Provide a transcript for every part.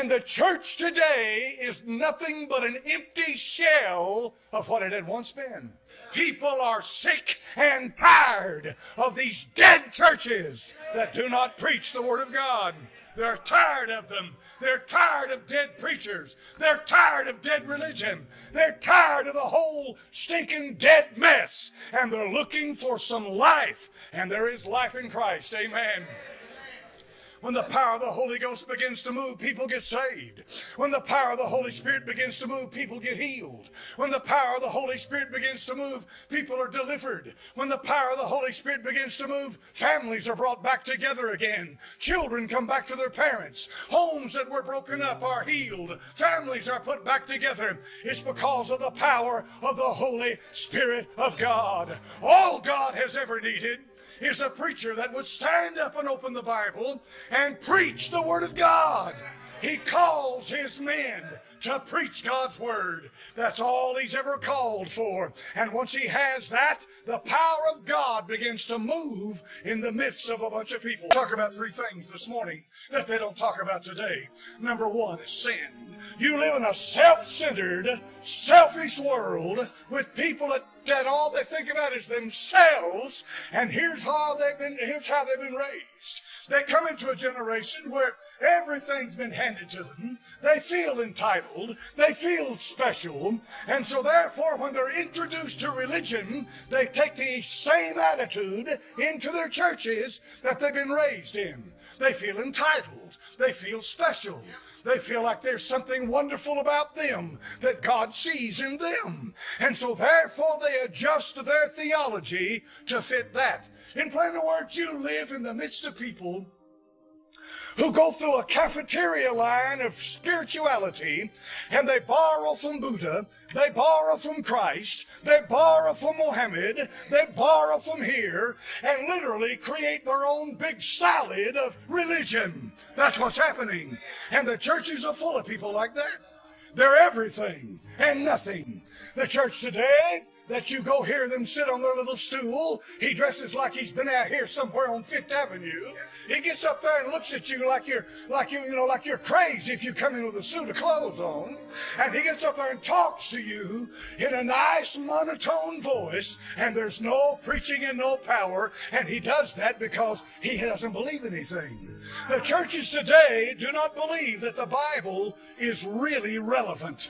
And the church today is nothing but an empty shell of what it had once been. People are sick and tired of these dead churches that do not preach the Word of God. They're tired of them. They're tired of dead preachers. They're tired of dead religion. They're tired of the whole stinking dead mess. And they're looking for some life. And there is life in Christ. Amen. When the power of the Holy Ghost begins to move, people get saved. When the power of the Holy Spirit begins to move, people get healed. When the power of the Holy Spirit begins to move, people are delivered. When the power of the Holy Spirit begins to move, families are brought back together again. Children come back to their parents. Homes that were broken up are healed. Families are put back together. It's because of the power of the Holy Spirit of God. All God has ever needed is a preacher that would stand up and open the Bible and preach the Word of God. He calls his men to preach God's Word. That's all he's ever called for. And once he has that, the power of God begins to move in the midst of a bunch of people. Talk about three things this morning that they don't talk about today. Number one is sin. You live in a self-centered, selfish world with people that, that all they think about is themselves. And here's how they've been, here's how they've been raised. They come into a generation where everything's been handed to them. They feel entitled. They feel special. And so therefore, when they're introduced to religion, they take the same attitude into their churches that they've been raised in. They feel entitled. They feel special. They feel like there's something wonderful about them that God sees in them. And so therefore they adjust their theology to fit that. In plain words, you live in the midst of people who go through a cafeteria line of spirituality and they borrow from Buddha, they borrow from Christ, they borrow from Mohammed, they borrow from here and literally create their own big salad of religion. That's what's happening. And the churches are full of people like that. They're everything and nothing. The church today that you go hear them sit on their little stool. He dresses like he's been out here somewhere on Fifth Avenue. He gets up there and looks at you like you're like you you know like you're crazy if you come in with a suit of clothes on. And he gets up there and talks to you in a nice monotone voice, and there's no preaching and no power. And he does that because he doesn't believe anything. The churches today do not believe that the Bible is really relevant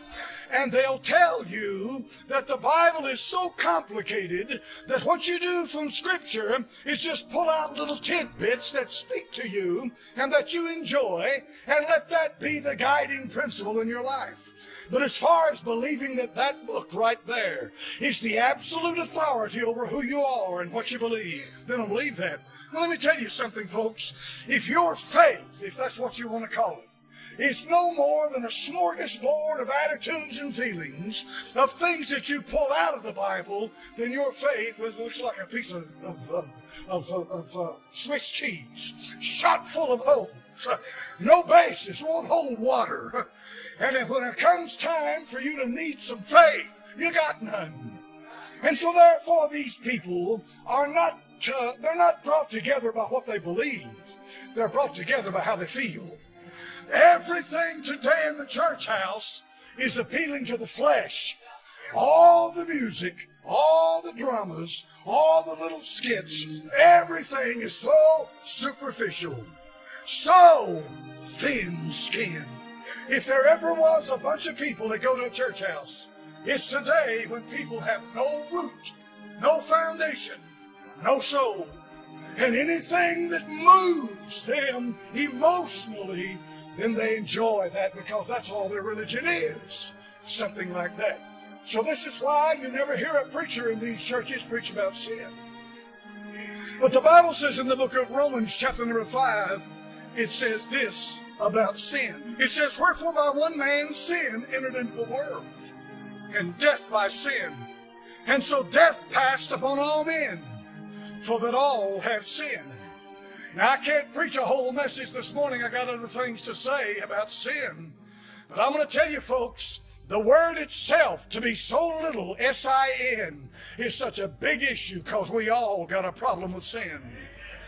and they'll tell you that the Bible is so complicated that what you do from Scripture is just pull out little tidbits that speak to you and that you enjoy and let that be the guiding principle in your life. But as far as believing that that book right there is the absolute authority over who you are and what you believe, then believe that. Well, let me tell you something, folks. If your faith, if that's what you want to call it, is no more than a smorgasbord of attitudes and feelings, of things that you pull out of the Bible, then your faith is, looks like a piece of, of, of, of, of, uh, Swiss cheese, shot full of holes. No basis, won't hold water. And when it comes time for you to need some faith, you got none. And so therefore these people are not, uh, they're not brought together by what they believe. They're brought together by how they feel. Everything today in the church house is appealing to the flesh. All the music, all the dramas, all the little skits, everything is so superficial, so thin skinned. If there ever was a bunch of people that go to a church house, it's today when people have no root, no foundation, no soul. And anything that moves them emotionally then they enjoy that because that's all their religion is. Something like that. So this is why you never hear a preacher in these churches preach about sin. But the Bible says in the book of Romans, chapter number 5, it says this about sin. It says, Wherefore by one man sin entered into the world, and death by sin. And so death passed upon all men, for that all have sinned. Now, I can't preach a whole message this morning. I got other things to say about sin. But I'm going to tell you, folks, the word itself, to be so little, S-I-N, is such a big issue because we all got a problem with sin.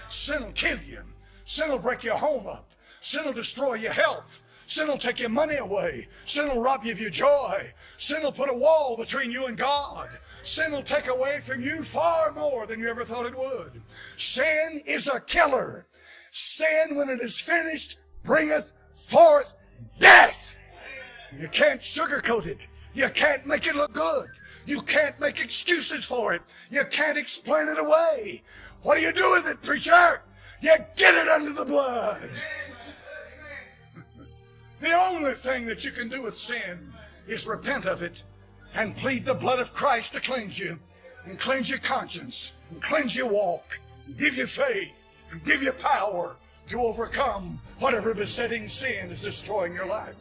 Sin will kill you. Sin will break your home up. Sin will destroy your health. Sin will take your money away. Sin will rob you of your joy. Sin will put a wall between you and God. Sin will take away from you far more than you ever thought it would. Sin is a killer. Sin, when it is finished, bringeth forth death. You can't sugarcoat it. You can't make it look good. You can't make excuses for it. You can't explain it away. What do you do with it, preacher? You get it under the blood. Only thing that you can do with sin is repent of it and plead the blood of Christ to cleanse you and cleanse your conscience and cleanse your walk and give you faith and give you power to overcome whatever besetting sin is destroying your life.